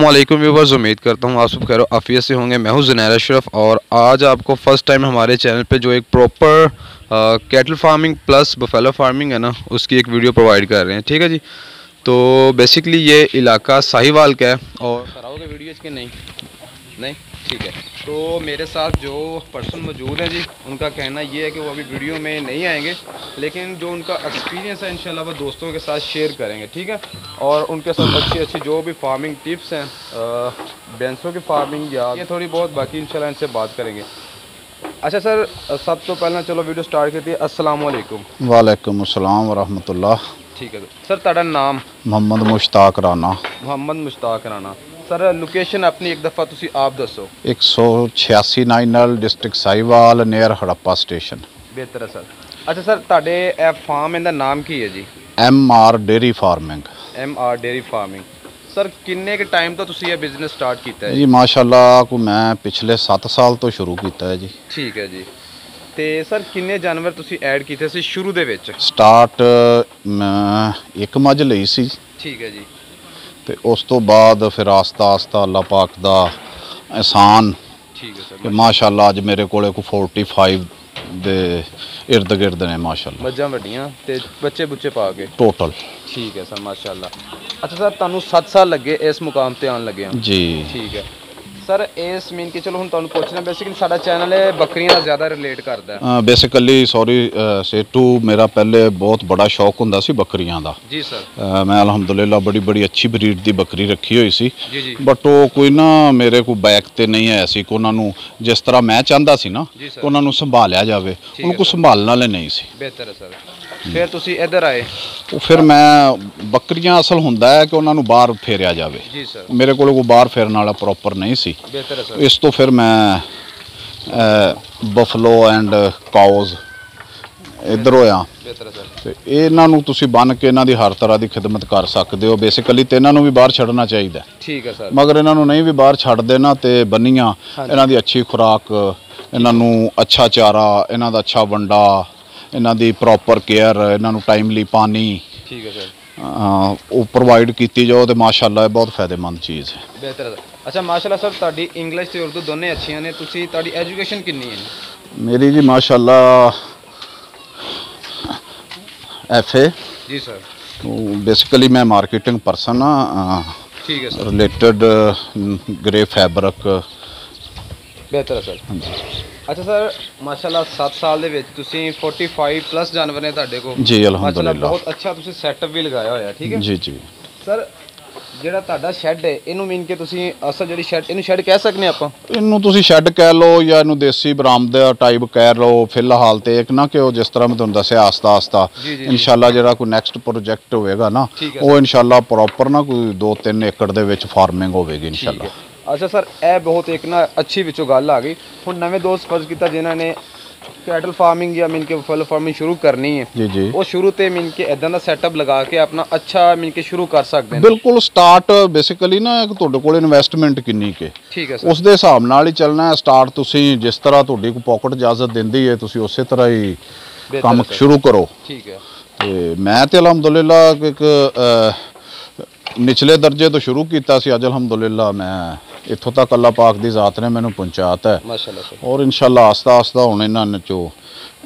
वालेकुम व्यूवर्स उम्मीद करता हूँ आप सब खैर आफियत से होंगे। मैं हूँ जुनैर अशरफ और आज आपको फ़र्स्ट टाइम हमारे चैनल पे जो एक proper cattle farming plus buffalo farming है ना, उसकी एक वीडियो प्रोवाइड कर रहे हैं। ठीक है जी? तो बेसिकली ये इलाका साहिवाल का है और कराओगे वीडियो इसके? नहीं। नहीं? ठीक है। तो मेरे साथ जो पर्सन मौजूद हैं जी उनका कहना ये है कि वो अभी वीडियो में नहीं आएँगे लेकिन जो उनका एक्सपीरियंस है इन वो दोस्तों के साथ शेयर करेंगे ठीक है? और उनके साथ अच्छी अच्छी जो भी फ़ार्मिंग टिप्स हैं भैंसों की फ़ार्मिंग या ये थोड़ी बहुत बाकी इन इनसे बात करेंगे। अच्छा सर सब तो पहले चलो वीडियो स्टार्ट करती है। अस्सलाम वालेकुम। वालेकुम अस्सलाम ठीक है सर ਤੁਹਾਡਾ नाम? मोहम्मद मुश्ताक राना मोहम्मद मुश्ताक राना ਸਰ ਲੋਕੇਸ਼ਨ ਆਪਣੀ ਇੱਕ ਦਫਾ ਤੁਸੀਂ ਆਪ ਦੱਸੋ। 186 nine L district Sahiwal near Harappa station ਬਿਹਤਰ ਹੈ ਸਰ। ਅੱਛਾ ਸਰ ਤੁਹਾਡੇ ਇਹ ਫਾਰਮ ਇਹਦਾ ਨਾਮ ਕੀ ਹੈ ਜੀ? M R dairy farming. M R dairy farming. Sir ਕਿੰਨੇ ਕੁ ਟਾਈਮ ਤੋਂ ਤੁਸੀਂ ਇਹ ਬਿਜ਼ਨਸ ਸਟਾਰਟ ਕੀਤਾ ਹੈ ਜੀ? ਮਾਸ਼ਾਅੱਲਾ ਕੋ ਮੈਂ ਪਿਛਲੇ 7 ਸਾਲ ਤੋਂ ਸ਼ੁਰੂ ਕੀਤਾ ਹੈ ਜੀ। ਠੀਕ ਹੈ ਜੀ। ਤੇ ਸਰ ਕਿੰਨੇ ਜਾਨਵਰ ਤੁਸੀਂ ਐਡ ਕੀਤੇ ਸੀ ਸ਼ੁਰੂ ਦੇ ਵਿੱਚ? ਸਟਾਰਟ ਮੈਂ ਇੱਕ ਮੱਝ ਲਈ ਸੀ। ਠੀਕ ਹੈ ਜੀ। ਤੇ ਉਸ ਤੋਂ ਬਾਅਦ ਫਿਰ ਆਸਤਾ ਆਸਤਾ ਅੱਲਾ ਪਾਕ ਦਾ ਇਹਸਾਨ ਠੀਕ ਹੈ ਸਰ ਮਾਸ਼ਾਅੱਲਾ ਅੱਜ ਮੇਰੇ ਕੋਲੇ ਕੋ 45 ਦੇ ਇਰਦ ਗਿਰਦ ਨੇ ਮਾਸ਼ਾਅੱਲਾ। ਮੱਝਾਂ ਵੱਡੀਆਂ ਤੇ ਬੱਚੇ ਬੁੱਚੇ ਪਾ ਕੇ। ਟੋਟਲ ਠੀਕ ਹੈ ਸਰ ਮਾਸ਼ਾਅੱਲਾ। ਅੱਛਾ ਸਰ ਤੁਹਾਨੂੰ 7 ਸਾਲ ਲੱਗੇ ਇਸ ਮੁਕਾਮ ਤੇ ਆਉਣ ਲੱਗੇ ਜੀ। ਠੀਕ ਹੈ। ਸਰ ਇਸ ਮੀਨ ਕਿ ਚਲੋ ਹੁਣ ਤੁਹਾਨੂੰ ਪੁੱਛਣਾ ਬੇਸਿਕਲੀ ਸਾਡਾ ਚੈਨਲ ਹੈ ਬੱਕਰੀਆਂ ਨਾਲ ਜ਼ਿਆਦਾ ਰਿਲੇਟ ਕਰਦਾ ਹੈ। ਬੇਸਿਕਲੀ ਸੌਰੀ ਸੇਟੂ ਮੇਰਾ ਪਹਿਲੇ ਬਹੁਤ ਬੜਾ ਸ਼ੌਕ ਹੁੰਦਾ ਸੀ ਬੱਕਰੀਆਂ ਦਾ। ਜੀ ਸਰ। ਮੈਂ ਅਲਹਮਦੁਲਿਲਾ ਬੜੀ ਬੜੀ ਅੱਛੀ ਬਰੀਡ ਦੀ ਬੱਕਰੀ ਰੱਖੀ ਹੋਈ ਸੀ। ਬਟ ਉਹ ਕੋਈ ਨਾ ਮੇਰੇ ਕੋ ਬੈਕ ਤੇ ਨਹੀਂ ਆਇਆ ਸੀ ਕਿ ਉਹਨਾਂ ਨੂੰ ਜਿਸ ਤਰ੍ਹਾਂ ਮੈਂ ਚਾਹੁੰਦਾ ਸੀ ਨਾ। ਉਹਨਾਂ ਨੂੰ ਸੰਭਾਲਿਆ ਜਾਵੇ। ਉਹਨਾਂ ਕੋ ਸੰਭਾਲਣ ਵਾਲੇ ਨਹੀਂ ਸੀ। ਬਿਹਤਰ ਹੈ ਸਰ। ਫਿਰ ਤੁਸੀਂ ਇੱਧਰ ਆਏ। ਉਹ ਫਿਰ ਮੈਂ ਬੱਕਰੀਆਂ ਅਸਲ ਹੁੰਦਾ ਹੈ ਕਿ ਉਹਨਾਂ ਨੂੰ ਬਾਹਰ ਫੇਰਿਆ ਜਾਵੇ। ਜੀ ਸਰ। ਮੇਰੇ ਕੋਲ ਕੋਈ ਬਾਹਰ ਫੇਰਨ ਵਾਲਾ ਪ੍ਰੋਪਰ ਨਹੀਂ ਸੀ। ਬਿਹਤਰ ਹੈ ਸਰ। ਇਸ ਤੋਂ ਫਿਰ ਮੈਂ ਬਫਲੋ ਐਂਡ ਕਾਉਜ਼ ਇੱਧਰ ਹੋਇਆ। ਬਿਹਤਰ ਹੈ ਸਰ। ਤੇ ਇਹਨਾਂ ਨੂੰ ਤੁਸੀਂ ਬੰਨ ਕੇ ਇਹਨਾਂ ਦੀ ਹਰ ਤਰ੍ਹਾਂ ਦੀ ਖਿਦਮਤ ਕਰ ਸਕਦੇ ਹੋ ਬੇਸਿਕਲੀ ਤੇ ਇਹਨਾਂ ਨੂੰ ਵੀ ਬਾਹਰ ਛੱਡਣਾ ਚਾਹੀਦਾ। ਠੀਕ ਹੈ ਸਰ। ਮਗਰ ਇਹਨਾਂ ਨੂੰ ਨਹੀਂ ਵੀ ਬਾਹਰ ਛੱਡ ਦੇਣਾ ਤੇ ਬੰਨੀਆਂ ਇਹਨਾਂ ਦੀ ਅੱਛੀ ਖੁਰਾਕ ਇਹਨਾਂ ਨੂੰ ਅੱਛਾ ਚਾਰਾ ਇਹਨਾਂ ਦਾ ਅੱਛਾ ਵੰਡਾ ਇਹਨਾਂ ਦੀ ਪ੍ਰੋਪਰ ਕੇਅਰ ਇਹਨਾਂ ਨੂੰ ਟਾਈਮਲੀ ਪਾਣੀ ਠੀਕ ਹੈ ਸਰ। ਉਹ ਪ੍ਰੋਵਾਈਡ ਕੀਤੀ ਜਾਓ ਤੇ ਮਾਸ਼ਾਅੱਲਾ ਇਹ ਬਹੁਤ ਫਾਇਦੇਮੰਦ ਚੀਜ਼ ਹੈ। ਬਿਹਤਰ ਹੈ ਅੱਛਾ ਮਾਸ਼ਾਅੱਲਾ ਸਰ ਤੁਹਾਡੀ ਇੰਗਲਿਸ਼ ਤੇ ਉਰਦੂ ਦੋਨੇ ਅੱਛੀਆਂ ਨੇ। ਤੁਸੀਂ ਤੁਹਾਡੀ ਐਜੂਕੇਸ਼ਨ ਕਿੰਨੀ ਹੈ? ਮੇਰੀ ਜੀ ਮਾਸ਼ਾਅੱਲਾ ਐਫਏ ਜੀ ਸਰ ਬੇਸਿਕਲੀ ਮੈਂ ਮਾਰਕੀਟਿੰਗ ਪਰਸਨ ਆ ਠੀਕ ਹੈ ਸਰ ਰਿਲੇਟਡ ਗ੍ਰੇ ਫੈਬਰਿਕ ਬਿਹਤਰ ਹੈ ਸਰ ਅੱਛਾ ਸਰ ਮਾਸ਼ਾਅੱਲਾ 7 ਸਾਲ ਦੇ ਵਿੱਚ ਤੁਸੀਂ 45 ਪਲੱਸ ਜਾਨਵਰ ਨੇ ਤੁਹਾਡੇ ਕੋਲ। ਜੀ ਅਲਹਮਦੁਲਿਲਾ। ਬਹੁਤ ਅੱਛਾ ਤੁਸੀਂ ਸੈਟਅਪ ਵੀ ਲਗਾਇਆ ਹੋਇਆ ਠੀਕ ਹੈ? ਜੀ ਜੀ। ਸਰ ਜਿਹੜਾ ਤੁਹਾਡਾ ਸ਼ੈੱਡ ਹੈ ਇਹਨੂੰ ਮੀਨ ਕਿ ਤੁਸੀਂ ਅਸਲ ਜਿਹੜੀ ਸ਼ੈੱਡ ਇਹਨੂੰ ਸ਼ੈੱਡ ਕਹਿ ਸਕਦੇ ਆਪਾਂ? ਇਹਨੂੰ ਤੁਸੀਂ ਸ਼ੈੱਡ ਕਹਿ ਲਓ ਜਾਂ ਇਹਨੂੰ ਦੇਸੀ ਬਰਾਮਦ ਟਾਈਪ ਕਹਿ ਲਓ ਫਿਲਹਾਲ ਤੇ ਇੱਕ ਨਾ ਕਿ ਉਹ ਜਿਸ ਤਰ੍ਹਾਂ ਮੈਂ ਤੁਹਾਨੂੰ ਦੱਸਿਆ ਆਸਤਾ ਆਸਤਾ। ਇਨਸ਼ਾਅੱਲਾ ਜਿਹੜਾ ਕੋਈ ਨੈਕਸਟ ਪ੍ਰੋਜੈਕਟ ਹੋਵੇਗਾ ਨਾ ਉਹ ਇਨਸ਼ਾਅੱਲਾ ਪ੍ਰੋਪਰ ਨਾ ਕੋਈ 2-3 ਏਕੜ ਦੇ ਵਿੱਚ ਫਾਰਮਿੰਗ ਹੋਵੇਗੀ ਇਨਸ਼ਾਅੱਲਾ। ਅੱਛਾ ਸਰ ਇਹ ਬਹੁਤ ਇੱਕ ਨਾ ਅੱਛੀ ਵਿੱਚੋਂ ਗੱਲ ਆ ਗਈ। ਹੁਣ ਨਵੇਂ ਦੋਸਤ ਫਰਜ਼ ਕੀਤਾ ਜਿਨ੍ਹਾਂ ਨੇ ਕੈਟਲ ਫਾਰਮਿੰਗ ਜਾਂ ਮੀਨ ਕਿ ਫੁੱਲ ਫਾਰਮਿੰਗ ਸ਼ੁਰੂ ਕਰਨੀ ਹੈ। ਜੀ ਜੀ। ਉਹ ਸ਼ੁਰੂ ਤੇ ਮੀਨ ਕਿ ਇਦਾਂ ਦਾ ਸੈਟਅਪ ਲਗਾ ਕੇ ਆਪਣਾ ਅੱਛਾ ਮੀਨ ਕਿ ਸ਼ੁਰੂ ਕਰ ਸਕਦੇ ਨੇ। ਬਿਲਕੁਲ ਸਟਾਰਟ ਬੇਸਿਕਲੀ ਨਾ ਇੱਕ ਤੁਹਾਡੇ ਕੋਲ ਇਨਵੈਸਟਮੈਂਟ ਕਿੰਨੀ ਕੇ ਠੀਕ ਹੈ ਸਰ ਉਸ ਦੇ ਹਿਸਾਬ ਨਾਲ ਹੀ ਚੱਲਣਾ ਹੈ। ਸਟਾਰਟ ਤੁਸੀਂ ਜਿਸ ਤਰ੍ਹਾਂ ਤੁਹਾਡੀ ਕੋਈ ਪਾਕਟ ਇਜਾਜ਼ਤ ਦਿੰਦੀ ਹੈ ਤੁਸੀਂ ਉਸੇ ਤਰ੍ਹਾਂ ਹੀ ਕੰਮ ਸਰ। ਕਰੋ। ਠੀਕ ਹੈ। ਤੇ ਮੈਂ ਤੇ ਅਲਹਮਦੁਲਿਲਾ ਇੱਕ ਨਿਚਲੇ ਦਰਜੇ ਤੋਂ ਸ਼ੁਰੂ ਕੀਤਾ ਸੀ। ਅੱਜ ਅਲਹਮਦੁਲਿਲਾ ਮੈਂ ਇੱਥੋਂ ਤੱਕ ਅੱਲਾਹ ਪਾਕ ਦੀ ਜ਼ਾਤ ਨੇ ਮੈਨੂੰ ਪਹੁੰਚਾਤਾ ਹੈ। ਮਾਸ਼ਾਅੱਲਾ ਔਰ ਇਨਸ਼ਾਅੱਲਾ ਆਸਤਾ ਆਸਤਾ ਹੁਣ ਇਹਨਾਂ ਨੇ ਚੋ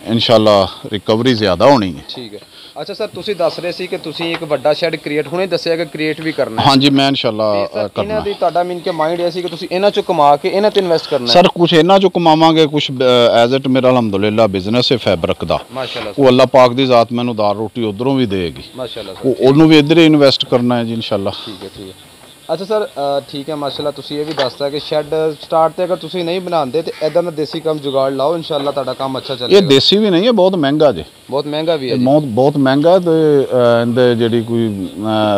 ਇਨਸ਼ਾਅੱਲਾ ਰਿਕਵਰੀ ਜ਼ਿਆਦਾ ਹੋਣੀ ਹੈ। ਠੀਕ ਹੈ। ਅੱਛਾ ਸਰ ਤੁਸੀਂ ਦੱਸ ਰਹੇ ਸੀ ਕਿ ਤੁਸੀਂ ਇੱਕ ਵੱਡਾ ਸ਼ੈੱਡ ਕ੍ਰੀਏਟ ਹੁਣੇ ਦੱਸਿਆ ਕਿ ਕ੍ਰੀਏਟ ਵੀ ਕਰਨਾ ਹੈ। ਹਾਂਜੀ ਮੈਂ ਇਨਸ਼ਾਅੱਲਾ ਕਰਨਾ ਇਹਨਾਂ ਦੀ ਤੁਹਾਡਾ ਮੀਨ ਕਿ ਮਾਈਂਡ ਇਹ ਸੀ ਕਿ ਤੁਸੀਂ ਇਹਨਾਂ ਚੋਂ ਕਮਾ ਕੇ ਇਹਨਾਂ ਤੇ ਇਨਵੈਸਟ ਕਰਨਾ ਹੈ। ਸਰ ਕੁਝ ਇਹਨਾਂ ਚੋਂ ਕਮਾਵਾਂਗੇ ਕੁਝ ਐਜ਼ ਇਟ ਮੇਰਾ ਅਲਹਮਦੁਲਿਲਾ ਬਿਜ਼ਨਸ ਹੈ ਫੈਬਰਿਕ ਦਾ। ਮਾਸ਼ਾਅੱਲਾ ਉਹ ਅੱਲਾਹ ਪਾਕ ਦੀ ਜ਼ਾਤ ਮੈਨੂੰ ਦਾਲ ਰੋਟੀ ਉਧਰੋਂ ਵੀ ਦੇਗੀ ਮਾਸ਼ਾਅੱਲਾ ਉਹਨੂੰ ਵੀ ਇੱਧਰ ਹੀ ਇਨਵੈਸਟ ਕਰਨਾ ਹੈ ਜੀ ਇਨਸ਼ਾਅੱਲਾ। ਠੀਕ ਹੈ ਠੀਕ ਹੈ। ਅੱਛਾ ਸਰ ਠੀਕ ਹੈ ਮਾਸ਼ਾਅੱਲਾ ਤੁਸੀਂ ਇਹ ਵੀ ਦੱਸਤਾ ਕਿ ਸ਼ੈੱਡ ਸਟਾਰਟ ਤੇ ਅਗਰ ਤੁਸੀਂ ਨਹੀਂ ਬਣਾਉਂਦੇ ਤੇ ਐਦਾਂ ਦਾ ਦੇਸੀ ਕੰਮ ਜੁਗਾੜ ਲਾਓ ਇਨਸ਼ਾਅੱਲਾ ਤੁਹਾਡਾ ਕੰਮ ਅੱਛਾ ਇਹ ਚੱਲੇਗਾ ਦੇਸੀ ਵੀ ਨਹੀਂ ਹੈ ਬਹੁਤ ਮਹਿੰਗਾ ਜੇ। ਬਹੁਤ ਮਹਿੰਗਾ ਵੀ ਹੈ ਜੀ। ਬਹੁਤ ਬਹੁਤ ਮਹਿੰਗਾ ਤੇ ਇਹਦੇ ਜਿਹੜੀ ਕੋਈ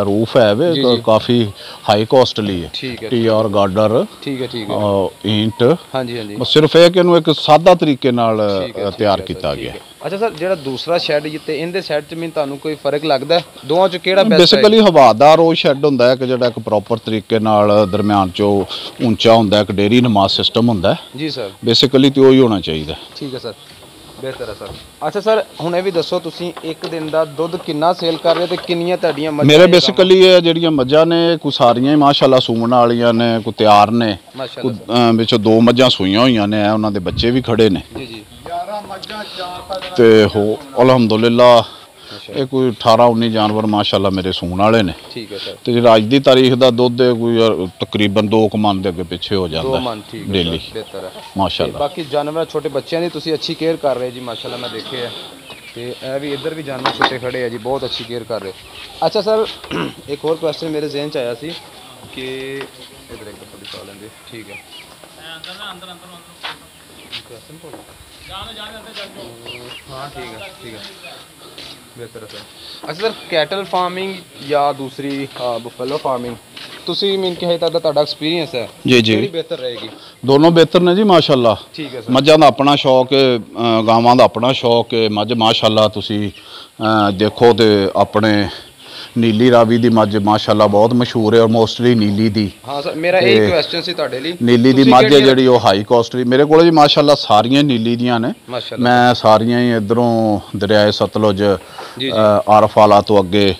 ਰੂਫ ਹੈ ਵੇ। ਕਾਫੀ ਹਾਈ ਕਾਸਟਲੀ ਹੈ। ਟੀ ਆਰ ਗਾਰਡਰ ਠੀਕ ਹੈ। ਠੀਕ ਹੈ ਇੰਟ ਹਾਂਜੀ ਹਾਂਜੀ। ਸਿਰਫ ਇਹ ਕਿ ਇਹਨੂੰ ਇੱਕ ਸਾਦਾ ਤਰੀਕੇ ਨਾਲ ਤਿਆਰ ਕੀਤਾ ਗਿਆ। ਅੱਛਾ ਸਰ ਜਿਹੜਾ ਦੂਸਰਾ ਸ਼ੈੱਡ ਤੇ ਇਹਦੇ ਸ਼ੈੱਡ ਚ ਮੀਨ ਤੁਹਾਨੂੰ ਕੋਈ ਫ਼ਰਕ ਲੱਗਦਾ? ਦੋਵਾਂ ਚ ਕਿਹੜਾ ਬੈਸਟ ਹੈ? ਬੇਸਿਕਲੀ ਹਵਾਦਾਰ ਉਹ ਸ਼ੈੱਡ ਹੁੰਦਾ ਹੈ ਕਿ ਜਿਹੜਾ ਇੱਕ ਪ੍ਰੋਪਰ ਤਰੀਕੇ ਨਾਲ ਦਰਮਿਆਨ ਚੋਂ ਉੱਚਾ ਹੁੰਦਾ ਹੈ ਇੱਕ ਡੇਰੀ ਨਮਾਜ਼ ਸਿਸਟਮ ਹੁੰਦਾ ਹੈ। ਜੀ ਸਰ। ਬੇਸਿਕਲੀ ਤੇ ਉਹ ਹੀ ਹੋਣਾ ਚਾਹੀਦਾ ਠੀਕ ਹੈ ਸਰ। ਬਿਹਤਰ ਹੈ ਸਰ। ਅੱਛਾ ਸਰ ਹੁਣ ਇਹ ਵੀ ਦੱਸੋ ਤੁਸੀਂ ਇੱਕ ਦਿਨ ਦਾ ਦੁੱਧ ਕਿੰਨਾ ਸੇਲ ਕਰ ਰਹੇ ਹੋ ਤੇ ਕਿੰਨੀਆਂ ਤੁਹਾਡੀਆਂ ਮੱਝਾਂ ਮੇਰੇ ਬੇਸਿਕਲੀ ਇਹ ਜਿਹੜੀਆਂ ਮੱਝਾਂ ਨੇ ਕੋਈ ਸਾਰੀਆਂ ਹੀ ਮਾਸ਼ਾਅੱਲਾ ਸੂਣ ਵਾਲੀਆਂ ਨੇ ਕੋਈ ਤਿਆਰ ਨੇ। ਮਾਸ਼ਾਅੱਲਾ ਵਿੱਚੋਂ ਦੋ ਮੱਝਾਂ ਸੂਈਆਂ ਹੋਈਆਂ ਨੇ ਉਹਨਾਂ ਦੇ ਬੱਚੇ ਵੀ ਖੜੇ ਨੇ। ਜੀ ਜੀ। ਤੇ ਹੋ ਅਲਹਮਦੁਲਿਲਾ ਇਹ ਕੋਈ 18 19 ਜਾਨਵਰ ਮਾਸ਼ਾਅੱਲਾ ਮੇਰੇ ਸੂਣ ਵਾਲੇ ਨੇ। ਠੀਕ ਹੈ ਸਰ। ਤੇ ਜਿਹੜਾ ਅੱਜ ਦੀ ਤਾਰੀਖ ਦਾ ਦੁੱਧ ਹੈ ਕੋਈ ਤਕਰੀਬਨ 2 ਕਮਾਨ ਦੇ ਅੱਗੇ ਪਿੱਛੇ ਹੋ ਦੋ ਜਾਂਦਾ ਮਨ ਠੀਕ ਹੈ ਡੇਲੀ ਸਰ, ਬਿਹਤਰ ਹੈ। ਤੇ ਮਾਸ਼ਾਅੱਲਾ ਬਾਕੀ ਜਾਨਵਰ ਛੋਟੇ ਬੱਚਿਆਂ ਦੀ ਤੁਸੀਂ ਅੱਛੀ ਕੇਅਰ ਕਰ ਰਹੇ ਜੀ ਮਾਸ਼ਾਅੱਲਾ ਮੈਂ ਦੇਖਿਆ ਹੈ। ਤੇ ਇਹ ਵੀ ਇੱਧਰ ਵੀ ਜਾਨਵਰ ਛੋਟੇ ਖੜੇ ਆ ਜੀ ਬਹੁਤ ਅੱਛੀ ਕੇਅਰ ਕਰ ਰਹੇ। ਅੱਛਾ ਸਰ ਇੱਕ ਹੋਰ ਕੁਐਸਚਨ ਮੇਰੇ ਜ਼ਿਹਨ ਚ ਆਇਆ ਸੀ ਕਿ ਇਧਰ ਇੱਕ ਥੋੜੀ ਪਾ ਲੈਂਦੇ ਠੀਕ ਹੈ। Question ਭੁੱਲ ਗਿਆ। ਹਾਂ ਠੀਕ ਹੈ ਠੀਕ ਹੈ ਬਿਹਤਰ ਹੈ ਸਰ। ਅੱਛਾ ਸਰ ਕੈਟਲ ਫਾਰਮਿੰਗ ਜਾਂ ਦੂਸਰੀ ਬਫੈਲੋ ਫਾਰਮਿੰਗ ਤੁਸੀਂ ਮੀਨ ਕਿ ਦਾ ਤੁਹਾਡਾ ਐਕਸਪੀਰੀਅੰਸ ਹੈ। ਜੀ ਜੀ। ਕਿਹੜੀ ਬਿਹਤਰ ਰਹੇਗੀ? ਦੋਨੋਂ ਬਿਹਤਰ ਨੇ ਜੀ ਮਾਸ਼ਾਅੱਲਾ। ਠੀਕ ਹੈ ਸਰ। ਮੱਝਾਂ ਦਾ ਆਪਣਾ ਸ਼ੌਕ ਹੈ ਗਾਵਾਂ ਦਾ ਆਪਣਾ ਸ਼ੌਕ ਹੈ ਮੱਝ ਮਾਸ਼ਾਅੱਲਾ ਤੁਸੀਂ ਦੇਖੋ ਤੇ ਆਪਣੇ ਨੀਲੀ ਰਾਵੀ ਦੀ ਮੱਝ ਮਾਸ਼ਾਅੱਲਾ ਬਹੁਤ ਮਸ਼ਹੂਰ ਹੈ ਔਰ ਮੋਸਟਲੀ ਨੀਲੀ ਦੀ। ਹਾਂ ਸਰ ਮੇਰਾ ਇਹ ਕੁਐਸਚਨ ਸੀ ਤੁਹਾਡੇ ਲਈ। ਨੀਲੀ ਦੀ ਮੱਝ ਹੈ ਜਿਹੜੀ ਉਹ ਹਾਈ ਕਾਸਟਲੀ ਮੇਰੇ ਕੋਲ ਜੀ ਮਾਸ਼ਾਅੱਲਾ ਸਾਰੀਆਂ ਨੀਲੀ ਦੀਆਂ ਨੇ। ਮੈਂ ਸਾਰੀਆਂ ਹੀ ਇਧਰੋਂ ਦਰਿਆਏ ਸਤਲੁਜ ਆਰਫਾਲਾ ਤੋਂ ਅੱਗੇ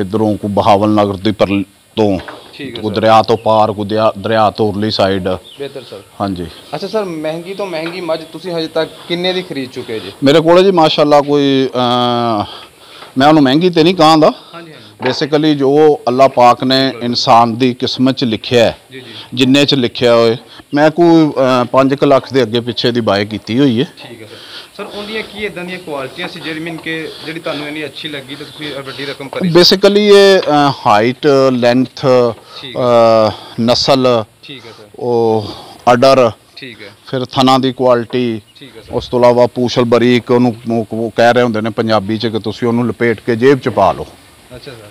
ਇਧਰੋਂ ਕੋ ਬਹਾਵਲ ਨਗਰ ਦੀ ਪਰ ਤੋਂ ਠੀਕ ਹੈ ਕੋ ਦਰਿਆ ਤੋਂ ਪਾਰ ਕੋ ਦਰਿਆ ਤੋਂ ਉਰਲੀ ਸਾਈਡ ਬਿਹਤਰ ਸਰ। ਹਾਂਜੀ। ਅੱਛਾ ਸਰ ਮਹਿੰਗੀ ਤੋਂ ਮਹਿੰਗੀ ਮੱਝ ਤੁਸੀਂ ਹਜੇ ਤੱਕ ਕਿੰਨੇ ਦੀ ਖਰੀਦ ਚੁੱਕੇ ਜੀ? ਮੇਰੇ ਕੋਲ ਜੀ ਮਾਸ਼ਾਅੱਲਾ ਕੋਈ ਮੈਂ ਉਹਨੂੰ ਮਹਿੰਗੀ ਤੇ ਨਹੀਂ ਕਹਾਂਦਾ। ਬੇਸਿਕਲੀ ਜੋ ਅੱਲਾਹ ਪਾਕ ਨੇ ਇਨਸਾਨ ਦੀ ਕਿਸਮਤ ਚ ਲਿਖਿਆ ਹੈ ਜਿੰਨੇ ਚ ਲਿਖਿਆ ਹੋਏ। ਮੈਂ ਕੋਈ 5 ਲੱਖ ਦੇ ਅੱਗੇ ਪਿੱਛੇ ਦੀ ਬਾਏ ਕੀਤੀ ਹੋਈ ਹੈ। ਠੀਕ ਹੈ ਸਰ। ਉਹਦੀਆਂ ਕੀ ਇਦਾਂ ਦੀਆਂ ਕੁਆਲਿਟੀਆਂ ਸੀ ਜਿਹੜੀ ਮੀਨ ਕਿ ਜਿਹੜੀ ਤੁਹਾਨੂੰ ਇੰਨੀ ਅੱਛੀ ਲੱਗੀ ਤੇ ਤੁਸੀਂ ਵੱਡੀ ਰਕਮ ਕਰੀ ਬੇਸਿਕਲੀ ਇਹ ਹਾਈਟ ਲੈਂਥ ਨਸਲ ਠੀਕ ਹੈ ਸਰ। ਉਹ ਆਰਡਰ ਠੀਕ ਹੈ। ਫਿਰ ਥਣਾ ਦੀ ਕੁਆਲਿਟੀ ਠੀਕ ਹੈ ਸਰ। ਉਸ ਤੋਂ ਇਲਾਵਾ ਪੂਛਲ ਬਰੀਕ ਉਹਨੂੰ ਉਹ- ਕਹਿ ਰਹੇ ਹੁੰਦੇ ਨੇ ਪੰਜਾਬੀ ਚ ਕਿ ਤੁਸੀਂ ਉਹਨੂੰ ਲਪੇਟ ਕੇ ਜੇਬ ਚ ਪਾ ਲਓ। ਅੱਛਾ ਸਰ।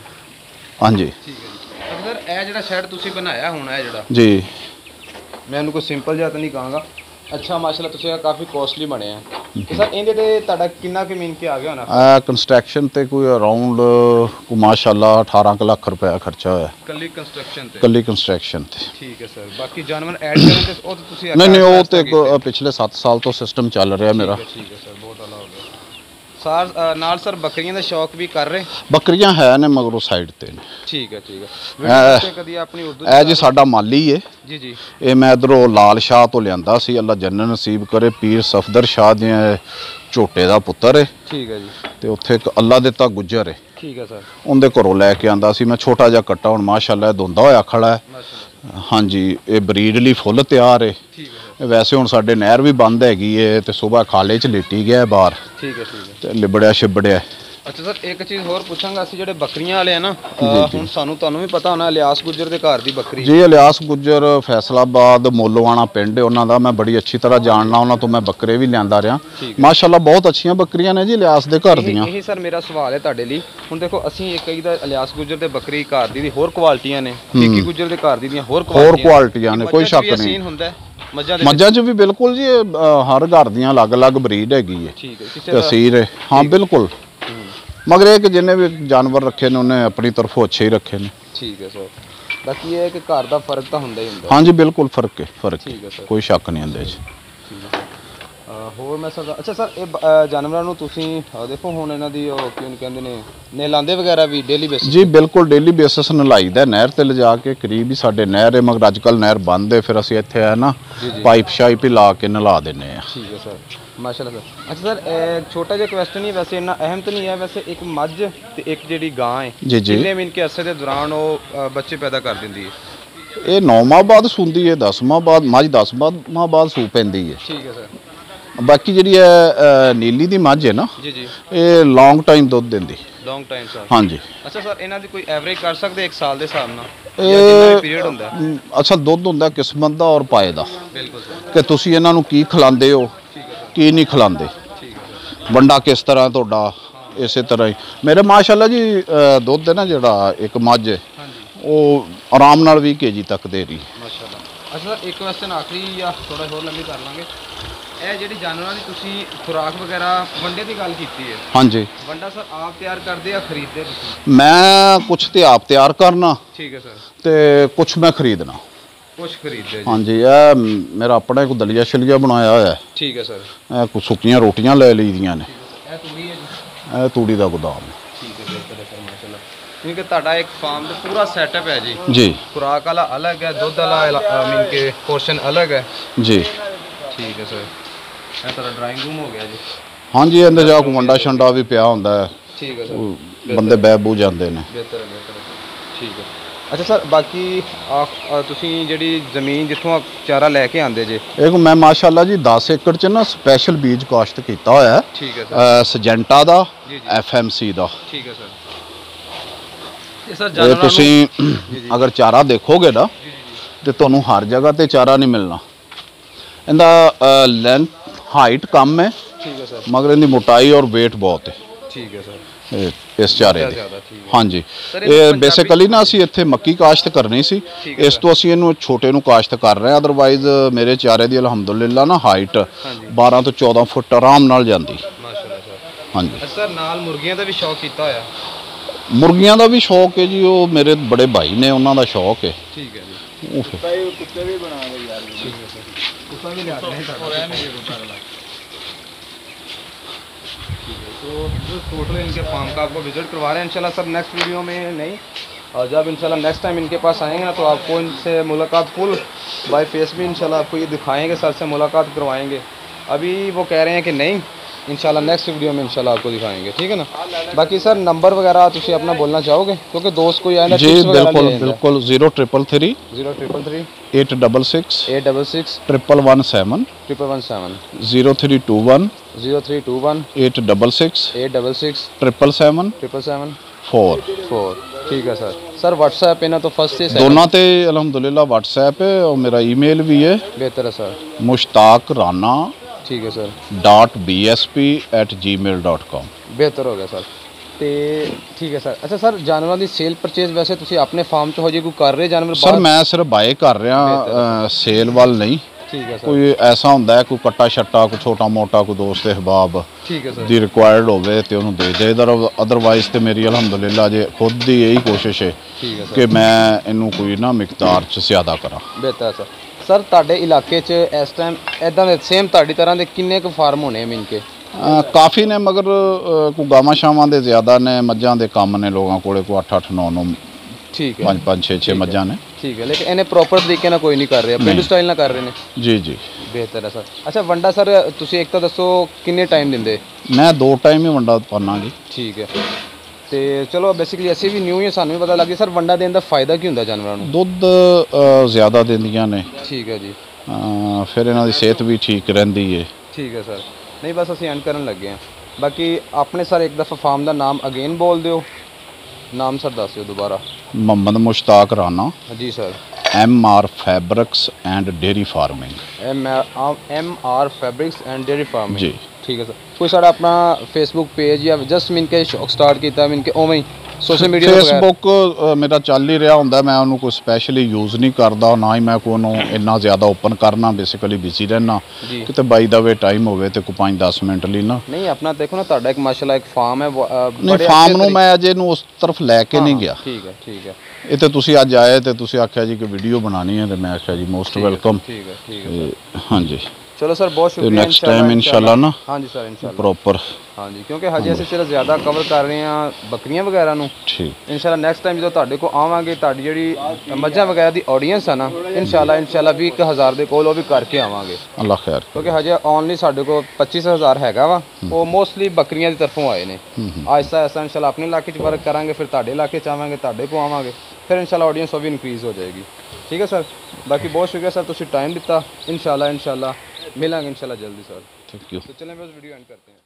ਹਾਂਜੀ। ਠੀਕ ਹੈ ਸਰ ਇਹ ਜਿਹੜਾ ਸ਼ੈਡ ਤੁਸੀਂ ਬਣਾਇਆ ਹੁਣ ਇਹ ਜਿਹੜਾ? ਜੀ। ਮੈਂ ਇਹਨੂੰ ਕੋਈ ਸਿੰਪਲ ਜਿਹਾ ਤਾਂ ਨਹੀਂ ਕਹਾਂਗਾ। ਅੱਛਾ ਮਾਸ਼ਾਅੱਲਾ ਤੁਸੀਂ ਇਹ ਕਾਫੀ ਕੋਸਟਲੀ ਬਣਿਆ ਤੇ ਸਰ ਇਹਦੇ ਤੇ ਤੁਹਾਡਾ ਕਿੰਨਾ ਕੁ ਮੀਨ ਕਿ ਆ ਗਿਆ ਹੋਣਾ? ਆ ਕੰਸਟਰਕਸ਼ਨ ਤੇ ਕੋਈ ਅਰਾਊਂਡ ਕੋ ਮਾਸ਼ਾਅੱਲਾ 18 ਕੁ ਲੱਖ ਰੁਪਏ ਖਰਚਾ ਹੋਇਆ। ਕੱਲੀ ਕੰਸਟਰਕਸ਼ਨ ਤੇ? ਕੱਲੀ ਕੰਸਟਰਕਸ਼ਨ ਤੇ। ਠੀਕ ਹੈ ਸਰ। ਬਾਕੀ ਜਾਨਵਰ ਐਡ ਕਰਨ ਤੇ ਉਹ ਤਾਂ ਤੁਸੀਂ ਨਹੀਂ ਨਹੀਂ ਉਹ ਤੇ ਪਿਛਲੇ 7 ਸਾਲ ਤੋਂ ਸਿਸਟਮ ਚੱਲ ਰਿਹਾ ਮੇਰਾ। ਠੀਕ ਹੈ ਸਰ। ਸਰ ਨਾਲ ਸਰ ਬੱਕਰੀਆਂ ਦਾ ਸ਼ੌਕ ਵੀ ਕਰ ਰਹੇ? ਬੱਕਰੀਆਂ ਹੈ ਨੇ ਮਗਰੋਂ ਸਾਈਡ ਤੇ ਨੇ। ਠੀਕ ਹੈ ਠੀਕ ਹੈ। ਤੇ ਕਦੀ ਆਪਣੀ ਉਰਦੂ ਇਹ ਜੀ ਸਾਡਾ ਮਾਲੀ ਏ। ਜੀ ਜੀ। ਇਹ ਮੈਂ ਇਧਰੋਂ ਲਾਲ ਸ਼ਾਹ ਤੋਂ ਲਿਆਂਦਾ ਸੀ ਅੱਲਾ ਜੰਨਤ ਨਸੀਬ ਕਰੇ ਪੀਰ ਸਫਦਰ ਸ਼ਾਹ ਦੇ ਝੋਟੇ ਦਾ ਪੁੱਤਰ ਏ। ਠੀਕ ਹੈ ਜੀ। ਤੇ ਉੱਥੇ ਇੱਕ ਅੱਲਾ ਦਿੱਤਾ ਗੁੱਜਰ ਏ। ਠੀਕ ਹੈ ਸਰ। ਉਹਦੇ ਘਰੋਂ ਲੈ ਕੇ ਆਂਦਾ ਸੀ ਮੈਂ ਛੋਟਾ ਜਿਹਾ ਕੱਟਾ ਹੁਣ ਮਾਸ਼ਾਅੱਲਾ ਇਹ ਧੁੰਦਾ ਹੋਇਆ ਖੜਾ ਹੈ। ਹਾਂਜੀ ਇਹ ਬਰੀਡ ਲਈ ਫੁੱਲ ਤਿਆਰ ਏ। ਠੀਕ ਹੈ। ਵੈਸੇ ਹੁਣ ਸਾਡੇ ਨਹਿਰ ਵੀ ਬੰਦ ਹੈਗੀ ਏ ਤੇ ਸਵੇਰ ਖਾਲੇ 'ਚ ਲੇਟੀ ਗਿਆ ਬਾਹਰ। ਠੀਕ ਹੈ ਠੀਕ ਹੈ। ਤੇ ਲਿਬੜਿਆ ਛਿਬੜਿਆ। ਅੱਛਾ ਸਰ ਇੱਕ ਚੀਜ਼ ਹੋਰ ਪੁੱਛਾਂਗਾ ਅਸੀਂ ਜਿਹੜੇ ਬੱਕਰੀਆਂ ਵਾਲੇ ਆ ਨਾ ਹੁਣ ਸਾਨੂੰ ਤੁਹਾਨੂੰ ਵੀ ਪਤਾ ਹੋਣਾ ਇਲਿਆਸ ਗੁੱਜਰ ਦੇ ਘਰ ਦੀ ਬੱਕਰੀ। ਜੀ ਇਲਿਆਸ ਗੁੱਜਰ ਫੈਸਲਾਬਾਦ ਮੋਲੋਆਣਾ ਪਿੰਡ ਉਹਨਾਂ ਦਾ ਮੈਂ ਬੜੀ ਅੱਛੀ ਤਰ੍ਹਾਂ ਜਾਣਦਾ ਉਹਨਾਂ ਤੋਂ ਮੈਂ ਬੱਕਰੇ ਵੀ ਲਿਆਂਦਾ ਰਿਹਾ। ਮਾਸ਼ਾਅੱਲਾ ਬਹੁਤ ਅੱਛੀਆਂ ਬੱਕਰੀਆਂ ਨੇ ਜੀ ਇਲਿਆਸ ਦੇ ਘਰ ਦੀਆਂ। ਇਹ ਸਰ ਮੇਰਾ ਸਵਾਲ ਹੈ ਤੁਹਾਡੇ ਲਈ। ਹੁਣ ਦੇਖੋ ਅਸੀਂ ਇੱਕ ਕਈ ਦਾ ਇਲਿਆਸ ਗੁੱਜਰ ਦੇ ਬੱਕਰੀ ਘਰ ਦੀ ਹੋਰ ਕੁਆਲਿਟੀਆਂ ਨੇ ਕੀਕੀ ਗੁੱਜਰ ਦੇ ਘਰ ਦੀਆਂ ਹੋਰ ਕੁਆਲਿਟੀਆਂ ਨੇ। ਕੋਈ ਸ਼ੱਕ ਨਹੀਂ। ਮੱਝਾਂ 'ਚ ਵੀ ਬਿਲਕੁਲ ਜੀ ਇਹ, ਅ, ਹਰ ਘਰ ਦੀਆਂ ਅਲੱਗ-ਅਲੱਗ ਬਰੀਡ ਹੈਗੀ ਹੈ ਠੀਕ ਹੈ ਕਿਸੇ ਦਾ ਤਸੀਰ ਹੈ। ਹਾਂ ਬਿਲਕੁਲ। ਮਗਰ ਇਹ ਕਿ ਜਿੰਨੇ ਵੀ ਜਾਨਵਰ ਰੱਖੇ ਨੇ ਉਹਨੇ ਆਪਣੀ ਤਰਫੋਂ ਅੱਛੇ ਹੀ ਰੱਖੇ ਨੇ। ਠੀਕ ਹੈ ਸਰ। ਬਾਕੀ ਇਹ ਹੈ ਕਿ ਘਰ ਦਾ ਫ਼ਰਕ ਤਾਂ ਹੁੰਦਾ ਹੀ ਹੁੰਦਾ। ਹਾਂਜੀ ਬਿਲਕੁਲ ਫ਼ਰਕ ਹੈ ਫ਼ਰਕ ਹੈ। ਠੀਕ ਹੈ ਸਰ। ਕੋਈ ਸ਼ੱਕ ਨਹੀਂ ਇਹਦੇ 'ਚ। ਹੋਰ ਮੈਂ ਸਰ ਅੱਛਾ ਸਰ ਇਹ ਬ- ਅ, ਜਾਨਵਰਾਂ ਨੂੰ ਤੁਸੀਂ ਅ, ਦੇਖੋ ਹੁਣ ਇਹਨਾਂ ਦੀ ਉਹ ਕੀ ਉਹਨੂੰ ਕਹਿੰਦੇ ਨੇ ਨਹਿਲਾਂਦੇ ਵਗੈਰਾ ਵੀ ਡੇਲੀ ਬੇਸਿਸ ਜੀ ਬਿਲਕੁਲ ਡੇਲੀ ਬੇਸਿਸ ਨਲਾਈਦਾ ਨਹਿਰ ਤੇ ਲਿਜਾ ਕੇ ਕਰੀਬ ਹੀ ਸਾਡੇ ਨਹਿਰ ਹੈ ਮਗਰ ਅੱਜ ਨਹਿਰ ਬੰਦ ਹੈ ਫਿਰ ਅਸੀਂ ਇੱਥੇ ਆ ਨਾ ਪਾਈਪ ਸ਼ਾਈਪ ਹੀ ਲਾ ਕੇ ਨਲਾ ਦਿੰਨੇ ਆ ਠੀਕ ਹੈ ਸਰ। ਮਾਸ਼ਾਅੱਲਾ ਸਰ। ਅੱਛਾ ਸਰ ਇਹ ਛੋਟਾ ਜਿਹਾ ਕੁਐਸਚਨ ਹੀ ਵੈਸੇ ਇੰਨਾ ਅਹਿਮ ਤਾਂ ਨਹੀਂ ਹੈ ਵੈਸੇ ਇੱਕ ਮੱਝ ਤੇ ਇੱਕ ਜਿਹੜੀ ਗਾਂ ਹੈ ਜੀ ਜੀ। ਕਿੰਨੇ ਮਹੀਨੇ ਕੇ ਅਰਸੇ ਦੇ ਦੌਰਾਨ ਉਹ ਅ, ਬੱਚੇ ਪੈਦਾ ਕਰ ਦਿੰਦੀ ਹੈ? ਇਹ 9 ਮਾਹ ਬਾਅਦ ਸੁੰਦੀ ਹੈ 10 ਮਾਹ ਬਾਅਦ ਮੱਝ 10 ਬਾਅਦ ਮਾਹ ਬਾਅਦ ਸੂ ਪੈਂਦੀ ਹੈ। ਠੀਕ ਹੈ ਸਰ। ਬਾਕੀ ਜਿਹੜੀ ਹੈ ਨੀਲੀ ਦੀ ਮੱਝ ਹੈ ਨਾ ਜੀ ਜੀ। ਇਹ ਲੌਂਗ ਟਾਈਮ ਦੁੱਧ ਦਿੰਦੀ। ਲੌਂਗ ਟਾਈਮ ਸਰ ਹਾਂਜੀ। ਅੱਛਾ ਸਰ ਇਹਨਾਂ ਦੀ ਕੋਈ ਐਵਰੇਜ ਕਰ ਸਕਦੇ ਇੱਕ ਸਾਲ ਦੇ ਹਿਸਾਬ ਨਾਲ? ਇਹ- ਪੀਰੀਅਡ ਹੁੰਦਾ ਅੱਛਾ ਦੁੱਧ ਹੁੰਦਾ ਕਿਸਮਤ ਦਾ ਔਰ ਪਾਏ ਦਾ। ਬਿਲਕੁਲ ਸਰ ਕਿ ਤੁਸੀਂ ਇਹਨਾਂ ਨੂੰ ਕੀ ਖਿਲਾਉਂਦੇ ਹੋ ਕੀ ਨਹੀਂ ਖਿਲਾਉਂਦੇ? ਵੰਡਾ ਕਿਸ ਤਰ੍ਹਾਂ ਤੁਹਾਡਾ ਇਸੇ ਤਰ੍ਹਾਂ ਹੀ। ਮੇਰੇ ਮਾਸ਼ਾਅੱਲਾ ਜੀ ਦੁੱਧ ਹੈ ਨਾ ਜਿਹੜਾ ਇੱਕ ਮੱਝ ਉਹ ਆਰਾਮ ਨਾਲ 20 ਕੇਜੀ ਤੱਕ ਦੇ ਰਹੀ ਮਾਸ਼ਾਅੱਲਾ। ਅੱਛਾ ਇੱਕ ਕੁਐਸਚਨ ਆਖਰੀ ਜਾਂ ਥੋੜਾ ਹੋਰ ਲੰਬੀ ਕਰ ਲਾਂਗੇ। ਇਹ ਜਿਹੜੀ ਜਾਨਵਰਾਂ ਦੀ ਤੁਸੀਂ ਖੁਰਾਕ ਵਗੈਰਾ ਵੰਡੇ ਦੀ ਗੱਲ ਕੀਤੀ ਹੈ। ਹਾਂਜੀ। ਵੰਡਾ ਸਰ ਆਪ ਤਿਆਰ ਕਰਦੇ ਆ ਖਰੀਦਦੇ ਤੁਸੀਂ? ਮੈਂ ਕੁਝ ਤੇ ਆਪ ਤਿਆਰ ਕਰਨਾ। ਠੀਕ ਹੈ ਸਰ। ਤੇ ਕੁਝ ਮੈਂ ਖਰੀਦਣਾ। ਕੁਝ ਖਰੀਦਦੇ ਜੀ। ਹਾਂਜੀ ਇਹ ਮੇਰਾ ਆਪਣਾ ਇੱਕ ਦਲੀਆ ਛਲੀਆ ਬਣਾਇਆ ਹੋਇਆ ਹੈ। ਠੀਕ ਹੈ ਸਰ। ਇਹ ਕੁ ਸੁੱਕੀਆਂ ਰੋਟੀਆਂ ਲੈ ਲਈਦੀਆਂ ਨੇ। ਇਹ ਤੂੜੀ ਹੈ ਜੀ। ਇਹ ਤੂੜੀ ਦਾ ਗੋਦਾਮ ਹੈ। ਠੀਕ ਹੈ ਬਿਹਤਰ ਹੈ ਸਰ ਮਾਸ਼ਾਅੱਲਾ ਕਿਉਂਕਿ ਤੁਹਾਡਾ ਇੱਕ ਫਾਰਮ ਦਾ ਪੂਰਾ ਸੈਟਅਪ ਹੈ ਜੀ। ਜੀ। ਖੁਰਾਕ ਵਾਲਾ ਅਲੱਗ ਹੈ ਦੁੱਧ ਵਾਲਾ ਮੀਨ ਕਿ ਪੋਰਸ਼ਨ ਅਲੱਗ ਹੈ। ਜੀ। ਠੀਕ ਹੈ ਸਰ। ਇਹ ਤੁਹਾਡਾ ਡਰਾਇੰਗ ਰੂਮ ਹੋ ਗਿਆ ਜੀ। ਹਾਂਜੀ ਇਹਦੇ ਜਾ ਕੋ ਵੰਡਾ ਛੰਡਾ ਵੀ ਪਿਆ ਹੁੰਦਾ ਹੈ। ਠੀਕ ਹੈ ਸਰ। ਉਹ ਬੰਦੇ ਬਹਿ ਬੂ ਜਾਂਦੇ ਨੇ। ਬਿਹਤਰ ਹੈ ਬਿਹਤਰ ਹੈ। ਠੀਕ ਹੈ। ਅੱਛਾ ਸਰ ਬਾਕੀ ਆ ਆ ਤੁਸੀਂ ਜਿਹੜੀ ਜ਼ਮੀਨ ਜਿੱਥੋਂ ਆ ਚਾਰਾ ਲੈ ਕੇ ਆਂਦੇ ਜੇ। ਇਹ ਕੋ ਮੈਂ ਮਾਸ਼ਾਅੱਲਾ ਜੀ 10 ਏਕੜ ਚ ਨਾ ਸਪੈਸ਼ਲ ਬੀਜ ਕਾਸ਼ਤ ਕੀਤਾ ਹੋਇਆ ਹੈ। ਠੀਕ ਹੈ ਸਰ। ਸਜੈਂਟਾ ਦਾ ਜੀ, ਜੀ। ਐਫਐਮਸੀ ਦਾ। ਠੀਕ ਹੈ ਸਰ। ਇਹ ਸਰ ਇਹ ਜਾਨਵਰਾਂ ਨੂੰ ਤੁਸੀਂ ਅਗਰ ਚਾਰਾ ਦੇਖੋਗੇ ਨਾ ਤੇ ਤੁਹਾਨੂੰ ਹਰ ਜਗ੍ਹਾ ਤੇ ਚਾਰਾ ਨਹੀਂ ਮਿਲਣਾ। ਇਹਦਾ ਲੈਂਥ ਹਾਈਟ ਕਮ ਹੈ ਠੀਕ ਹੈ ਸਰ ਮਗਰ ਇਹਦੀ ਮੋਟਾਈ ਔਰ weight ਬਹੁਤ ਹੈ ਠੀਕ ਹੈ ਸਰ ਇਹ- ਇਸ ਚਾਰੇ ਦੀ ਹਾਂਜੀ ਇਹ ਬੇਸਿਕਲੀ ਨਾ ਅਸੀਂ ਇੱਥੇ ਮੱਕੀ ਕਾਸ਼ਤ ਕਰਨੀ ਸੀ ਇਸ ਤੋਂ ਅਸੀਂ ਇਹਨੂੰ ਛੋਟੇ ਨੂੰ ਕਾਸ਼ਤ ਕਰ ਰਹੇ ਹਾਂ ਅਦਰਵਾਈਜ਼ ਮੇਰੇ ਚਾਰੇ ਦੀ ਅਲਹਮਦੁਲਿਲਾ ਨਾ ਹਾਈਟ ਹਾਂਜੀ 12 ਤੋਂ 14 ਫੁੱਟ ਆਰਾਮ ਨਾਲ ਜਾਂਦੀ ਮਾਸ਼ਾਅੱਲਾ ਸਰ ਹਾਂਜੀ ਸਰ ਨਾਲ ਮੁਰਗੀਆਂ ਦਾ ਵੀ ਸ਼ੌਕ ਕੀਤਾ ਹੋਇਆ ਮੁਰਗੀਆਂ ਦਾ ਵੀ ਸ਼ੌਕ ਹੈ ਜੀ ਉਹ ਮੇਰੇ ਬੜੇ ਭਾਈ ਨੇ ਉਹਨਾਂ ਦਾ ਸ਼ੌਕ ਹੈ ਠੀਕ ਹੈ तो टोटल इनके फार्म का आपको विज़िट करवा रहे हैं इंशाल्लाह सर नेक्स्ट वीडियो में नहीं और जब इंशाल्लाह नेक्स्ट टाइम इनके पास आएँगे ना तो आपको इनसे मुलाकात फुल बाय फेस भी इंशाल्लाह आपको ये दिखाएँगे सर से मुलाकात करवाएँगे अभी वो कह रहे हैं कि नहीं इंशाल्लाह नेक्स्ट वीडियो में इंशाल्लाह आपको दिखाएँगे ठीक है ना? बाकी सर नंबर वगैरह तुम अपना बोलना चाहोगे? क्योंकि दोस्त को या ना जी बिल्कुल बिल्कुल zero triple three zero triple three eight double six eight double six triple one seven triple one seven zero three two one zero three two one eight double six eight double six triple seven triple seven four four ठीक है sir sir WhatsApp है ना तो first से दोनों तो अलहमदुल्ला WhatsApp है और मेरा ईमेल भी है। बेहतर है सर मुश्ताक राना ਠੀਕ ਹੈ ਸਰ .bsp@gmail.com ਬਿਹਤਰ ਹੋ ਗਿਆ ਸਰ। ਤੇ ਠੀਕ ਹੈ ਸਰ। ਅੱਛਾ ਸਰ ਜਾਨਵਰਾਂ ਦੀ ਸੇਲ ਪਰਚੇਜ਼ ਵੈਸੇ ਤੁਸੀਂ ਆਪਣੇ ਫਾਰਮ 'ਚ ਹੋ ਜੇ ਕੋਈ ਕਰ ਰਹੇ ਜਾਨਵਰ ਸਰ ਮੈਂ ਸਿਰਫ ਬਾਏ ਕਰ ਰਿਹਾ ਸੇਲ ਵੱਲ ਨਹੀਂ। ਠੀਕ ਹੈ ਸਰ। ਕੋਈ ਐਸਾ ਹੁੰਦਾ ਹੈ ਕੋਈ ਕੱਟਾ ਛੱਟਾ ਕੋਈ ਛੋਟਾ ਮੋਟਾ ਕੋਈ ਦੋਸਤ ਅਹਿਬਾਬ ਠੀਕ ਹੈ ਸਰ। ਦੀ ਰਿਕੁਆਇਰਡ ਹੋਵੇ ਤੇ ਉਹਨੂੰ ਦੇ ਦੇ। ਅਦਰਵਾਈਜ਼ ਤੇ ਮੇਰੀ ਅਲਹਮਦੁਲਿਲਾ ਜੇ ਖੁਦ ਦੀ ਇਹੀ ਕੋਸ਼ਿਸ਼ ਹੈ ਕਿ ਮੈਂ ਇਹਨੂੰ ਕੋਈ ਨਾ ਮਿਕਦਾਰ ਚ ਜ਼ਿਆਦਾ ਕਰਾਂ। ਬਿਹਤਰ ਸਰ। ਸਰ ਤੁਹਾਡੇ ਇਲਾਕੇ 'ਚ ਇਸ ਟਾਈਮ ਐਦਾਂ ਦੇ ਸੇਮ ਤੁਹਾਡੀ ਤਰ੍ਹਾਂ ਦੇ ਕਿੰਨੇ ਕੁ ਫਾਰਮ ਹੋਣੇ ਮਿਲ ਕੇ? ਅ, ਕਾਫੀ ਨੇ ਮਗਰ ਅ, ਕੋਈ ਗਾਵਾਂ ਸ਼ਾਵਾਂ ਦੇ ਜ਼ਿਆਦਾ ਨੇ ਮੱਝਾਂ ਦੇ ਕੰਮ ਨੇ ਲੋਕਾਂ ਕੋਲੇ ਕੋਈ 8 8 9 9 ਠੀਕ ਹੈ। 5 5 6 6 ਮੱਝਾਂ ਨੇ। ਠੀਕ ਹੈ ਲੇਕਿਨ ਇਹਨੇ ਪ੍ਰੋਪਰ ਤਰੀਕੇ ਨਾਲ ਕੋਈ ਨਹੀਂ ਕਰ ਰਿਹਾ ਪਿੰਡ ਸਟਾਈਲ ਨਾਲ ਕਰ ਰਹੇ ਨੇ? ਜੀ ਜੀ। ਬਿਹਤਰ ਹੈ ਸਰ ਅੱਛਾ ਵੰਡਾ ਸਰ ਤੁਸੀਂ ਇੱਕ ਤਾਂ ਦੱਸੋ ਕਿੰਨੇ ਟਾਈਮ ਦਿੰਦੇ? ਮੈਂ ਦੋ ਟਾਈਮ ਹੀ ਵੰਡਾ ਪਾਣਾ ਜੀ ਠੀਕ ਹੈ। ਤੇ ਚਲੋ ਬੇਸਿਕਲੀ ਅਸੀਂ ਵੀ ਨਿਊ ਹੀ ਹਾਂ, ਸਾਨੂੰ ਵੀ ਪਤਾ ਲੱਗ ਗਿਆ ਸਰ ਵੰਡਾ ਦੇਣ ਦਾ ਫਾਇਦਾ ਕੀ ਹੁੰਦਾ ਜਾਨਵਰਾਂ ਨੂੰ? ਦੁੱਧ ਅ, ਜ਼ਿਆਦਾ ਦਿੰਦੀਆਂ ਨੇ। ਠੀਕ ਹੈ ਜੀ। ਅ, ਫਿਰ ਇਹਨਾਂ ਦੀ ਸਿਹਤ ਵੀ ਠੀਕ ਰਹਿੰਦੀ ਏ। ਠੀਕ ਹੈ ਸਰ ਨਹੀਂ ਬਸ ਅਸੀਂ ਐਂਡ ਕਰਨ ਲੱਗੇ ਹਾਂ। ਬਾਕੀ ਆਪਣੇ ਸਰ ਇੱਕ ਦਫਾ ਫਾਰਮ ਦਾ ਨਾਮ ਅਗੇਨ ਬੋਲ ਦਿਓ। ਨਾਮ ਸਰ ਦੱਸ ਦਿਓ ਦੁਬਾਰਾ। ਮੁਹੰਮਦ ਮੁਸ਼ਤਾਕ ਰਾਣਾ। ਜੀ sir M R fabrics and dairy farming M M R fabrics and dairy farming ਜੀ। ਠੀਕ ਹੈ ਸਰ। ਕੋਈ ਸਾਡਾ ਆਪਣਾ ਫੇਸਬੁੱਕ ਪੇਜ ਜਾਂ ਜਸਟ ਮਿਨ ਕੇ ਸ਼ੌਕ ਸਟਾਰਟ ਕੀਤਾ ਮਿਨ ਕੇ ਉਵੇਂ ਹੀ ਸੋਸ਼ਲ ਮੀਡੀਆ ਫੇਸਬੁੱਕ ਮੇਰਾ ਚੱਲ ਹੀ ਰਿਹਾ ਹੁੰਦਾ ਮੈਂ ਉਹਨੂੰ ਕੋਈ ਸਪੈਸ਼ਲੀ ਯੂਜ਼ ਨਹੀਂ ਕਰਦਾ ਨਾ ਹੀ ਮੈਂ ਕੋਈ ਉਹਨੂੰ ਇੰਨਾ ਜ਼ਿਆਦਾ ਓਪਨ ਕਰਨਾ ਬੇਸਿਕਲੀ ਬਿਜ਼ੀ ਰਹਿਣਾ। ਕਿਤੇ ਬਾਈ ਦਾ ਵੇ ਟਾਈਮ ਹੋਵੇ ਤੇ ਕੋਈ 5-10 ਮਿੰਟ ਲਈ ਨਾ। ਨਹੀਂ ਆਪਣਾ ਦੇਖੋ ਨਾ ਤੁਹਾਡਾ ਇੱਕ ਮਾਸ਼ਾਅੱਲਾ ਇੱਕ ਫਾਰਮ ਹੈ ਨਹੀਂ ਫਾਰਮ ਨੂੰ ਮੈਂ ਅਜੇ ਨੂੰ ਉਸ ਤਰਫ ਲੈ ਕੇ ਨਹੀਂ ਗਿਆ। ਠੀਕ ਹੈ ਠੀਕ ਹੈ। ਇਹ ਤੇ ਤੁਸੀਂ ਅੱਜ ਆਏ ਤੇ ਤੁਸੀਂ ਆਖਿਆ ਜੀ ਕਿ ਵੀਡੀਓ ਬਣਾਣੀ ਹੈ ਤੇ ਮੈਂ ਆਖਿਆ ਜੀ ਮੋਸਟ ਵੈਲਕਮ ਠੀਕ ਹੈ ਠੀਕ ਹੈ ਹਾਂਜੀ। ਚਲੋ ਸਰ ਬਹੁਤ ਸ਼ੁਕਰੀਆ ਨੈਕਸਟ ਟਾਈਮ ਇਨਸ਼ਾਅੱਲਾ। ਨਾ ਹਾਂਜੀ ਸਰ ਇਨਸ਼ਾਅੱਲਾ। ਪ੍ਰੋਪਰ ਹਾਂਜੀ ਕਿਉਂਕਿ ਹਜੇ ਅਸੀਂ ਸਿਰਫ ਜ਼ਿਆਦਾ ਕਵਰ ਕਰ ਰਹੇ ਆ ਬੱਕਰੀਆਂ ਵਗੈਰਾ ਨੂੰ। ਠੀਕ। ਇਨਸ਼ਾਅੱਲਾ ਨੈਕਸਟ ਟਾਈਮ ਜਦੋਂ ਤੁਹਾਡੇ ਕੋਲ ਆਵਾਂਗੇ ਤੁਹਾਡੀ ਜਿਹੜੀ ਮੱਝਾਂ ਵਗੈਰਾ ਦੀ ਆਡੀਅנס ਆ ਨਾ ਇਨਸ਼ਾਅੱਲਾ ਇਨਸ਼ਾਅੱਲਾ ਵੀ 1000 ਦੇ ਕੋਲ ਉਹ ਵੀ ਕਰਕੇ ਆਵਾਂਗੇ। ਅੱਲਾ ਖੈਰ ਕਿਉਂਕਿ ਹਜੇ ਓਨਲੀ ਸਾਡੇ ਕੋਲ 25000 ਹੈਗਾ ਵਾ ਉਹ ਮੋਸਟਲੀ ਬੱਕਰੀਆਂ ਦੀ ਤਰਫੋਂ ਆਏ ਨੇ। ਆਇਸਾ ਆਇਸਾ ਇਨਸ਼ਾਅੱਲਾ ਆਪਣੇ ਇਲਾਕੇ 'ਚ ਵਰਕ ਕਰਾਂਗੇ ਫਿਰ ਤੁਹਾਡੇ ਇਲਾਕੇ 'ਚ ਆਵਾਂਗੇ ਤੁਹਾਡੇ ਕੋਲ ਆਵਾਂਗੇ ਫਿਰ ਇਨਸ਼ਾਅੱਲਾ ਆਡੀਅנס ਉਹ ਵੀ ਇਨਕਰੀਜ਼ ਹੋ ਜਾਏਗੀ। ਠੀਕ ਹੈ ਸਰ? ਬਾਕੀ ਬਹੁਤ ਸ਼ੁਕਰੀਆ ਸਰ ਤੁਸੀਂ ਟਾਈਮ ਦਿੱਤਾ। ਇਨਸ਼ਾਅੱਲਾ ਇਨਸ਼ਾਅੱਲਾ। मिलांगे इंशाल्लाह जल्दी सर थैंक यू तो चलें बस वीडियो एंड करते हैं